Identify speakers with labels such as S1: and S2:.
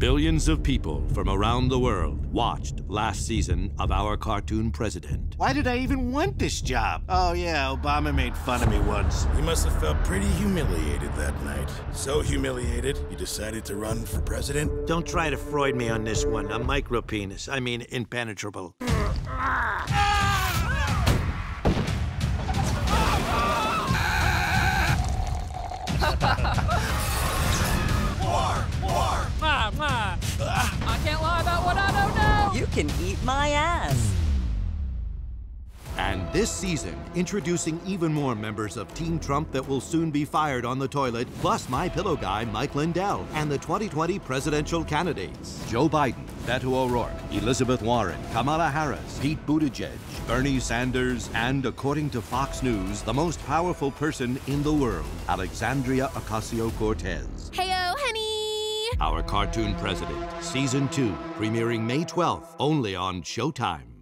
S1: Billions of people from around the world watched last season of Our Cartoon President.
S2: Why did I even want this job? Oh, yeah, Obama made fun of me once.
S3: You must have felt pretty humiliated that night. So humiliated, you decided to run for president?
S2: Don't try to Freud me on this one. I'm micro penis. I mean, impenetrable.
S4: I
S5: can eat my ass.
S1: And this season, introducing even more members of Team Trump that will soon be fired on the toilet, plus my pillow guy, Mike Lindell, and the 2020 presidential candidates Joe Biden, Beto O'Rourke, Elizabeth Warren, Kamala Harris, Pete Buttigieg, Bernie Sanders, and according to Fox News, the most powerful person in the world, Alexandria Ocasio Cortez.
S6: Heyo, honey!
S1: Our Cartoon President, Season 2, premiering May 12th, only on Showtime.